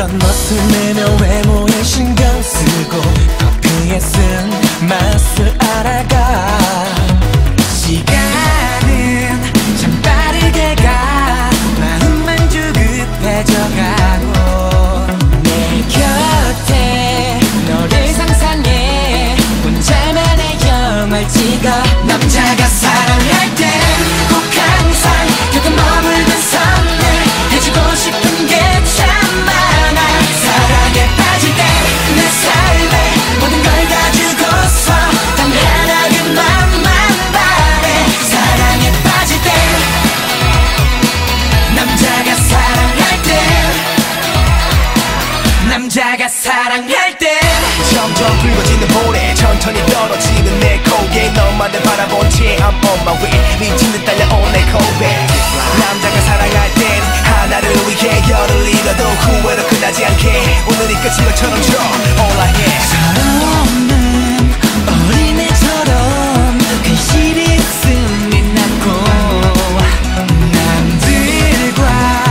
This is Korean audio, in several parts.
딴 멋을 내며 왜 남자가 사랑할 때. 점점 붉어지는 볼에 천천히 떨어지는 내 고개 너만을 바라본 채 I'm on my way. 미친 듯 달려온 내 고백 남자가 사랑할 땐 하나를 위해 열을 잃어도 후회로 끝나지 않게. 오늘이 끝인 것처럼 줘 All I am 사랑없는 실 있음 빛났고 남들과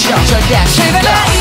지어져야 제발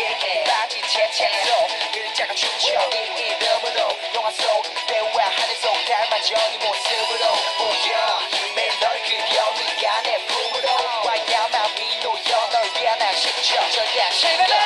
여기까지 제 채널로 일자가 춤춰. 이 이름으로 영화 속 배우와 하늘 속 닮아져 네 모습으로 보여. 매일 널 그려 네가 내 품으로 와야만 민호여. 널 위한 한 시점 절대 안 실패.